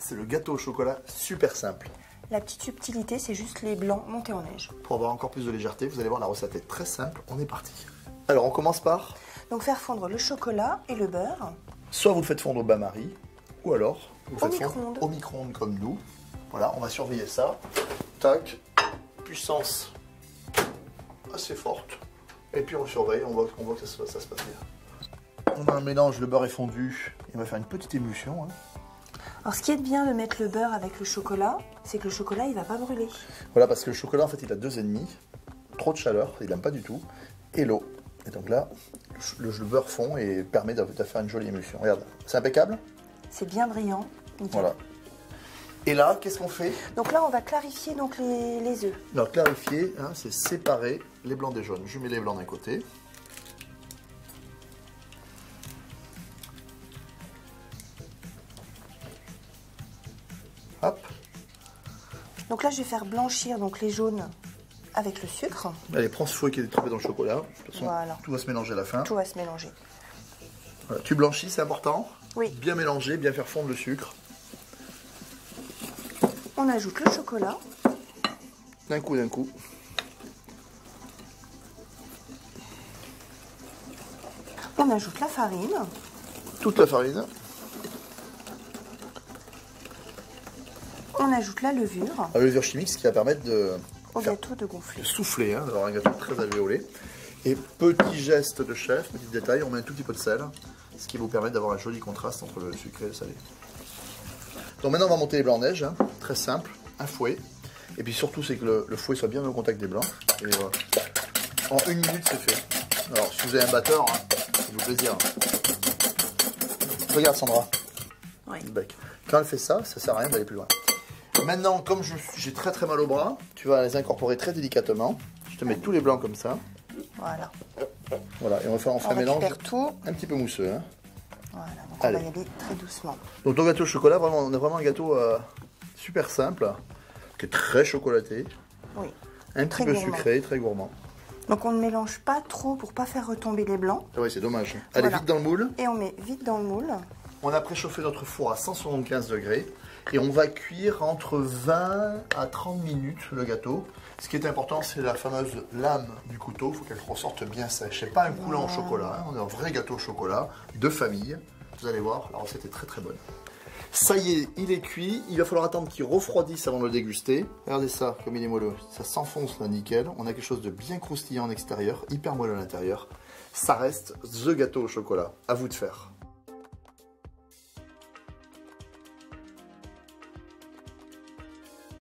c'est le gâteau au chocolat super simple. La petite subtilité, c'est juste les blancs montés en neige. Pour avoir encore plus de légèreté, vous allez voir, la recette est très simple. On est parti. Alors, on commence par, Donc faire fondre le chocolat et le beurre. soit vous le faites fondre au bain-marie, ou alors vous le Au faites fondre au micro-ondes comme nous. Voilà, on va surveiller ça. Tac, puissance assez forte. Et puis on surveille, on voit, on voit que ça, se- ça se passe bien. On a un mélange, le beurre est fondu. Et on va faire une petite émulsion. hein. Alors ce qui est bien de mettre le beurre avec le chocolat, c'est que le chocolat il va pas brûler. Voilà, parce que le chocolat, en fait, il a deux ennemis. Trop de chaleur, il n'aime pas du tout. Et l'eau. Et donc là, le, ch- le- le beurre fond et permet de, de faire une jolie émulsion. Regarde, c'est impeccable. C'est bien brillant. nickel. Voilà. Et là, qu'est-ce qu'on fait? Donc là on va clarifier donc les, les œufs. Alors, clarifier, hein, c'est séparer les blancs des jaunes. Je mets les blancs d'un côté. Hop. Donc là je vais faire blanchir donc les jaunes avec le sucre. Allez, prends ce fouet qui est trempé dans le chocolat. De toute façon, Voilà. tout va se mélanger à la fin. Tout va se mélanger. Voilà, Tu blanchis, c'est important. Oui. Bien mélanger, bien faire fondre le sucre. On ajoute le chocolat. D'un coup, d'un coup. On ajoute la farine. Toute la farine. On ajoute la levure La levure chimique, ce qui va permettre de au gâteau de gonfler. souffler, hein, d'avoir un gâteau très alvéolé. Et petit geste de chef, petit détail, on met un tout petit peu de sel, ce qui vous permet d'avoir un joli contraste entre le sucré et le salé. Donc maintenant on va monter les blancs en neige, hein, très simple, un fouet. Et puis surtout c'est que le, le fouet soit bien au contact des blancs. Et voilà. En une minute c'est fait. Alors si vous avez un batteur, hein, faites-vous plaisir. Regarde Sandra. Oui. le bec. Quand elle fait ça, ça sert à rien d'aller plus loin. Maintenant, comme j'ai très très mal au bras, tu vas les incorporer très délicatement. Je te mets tous les blancs comme ça. Voilà. Voilà, et on va faire, on fait On un mélange tout. un petit peu mousseux. hein. Voilà. Donc Allez. on va y aller très doucement. Donc ton gâteau au chocolat, vraiment, on a vraiment un gâteau euh, super simple, qui est très chocolaté, Oui. un petit Très peu gourmand. sucré, très gourmand. Donc on ne mélange pas trop pour pas faire retomber les blancs. Ah ouais, c'est dommage. Allez, Voilà. vite dans le moule. Et on met vite dans le moule. On a préchauffé notre four à 175 degrés et on va cuire entre 20 à 30 minutes le gâteau. Ce qui est important, c'est la fameuse lame du couteau. Il faut qu'elle ressorte bien sèche. C'est pas un coulant au chocolat. hein. On a un vrai gâteau au chocolat de famille. Vous allez voir, la recette est très très bonne. Ça y est, il est cuit. Il va falloir attendre qu'il refroidisse avant de le déguster. Regardez ça, comme il est moelleux. Ça s'enfonce là, nickel. On a quelque chose de bien croustillant en extérieur, hyper moelleux à l'intérieur. Ça reste the gâteau au chocolat. À vous de faire.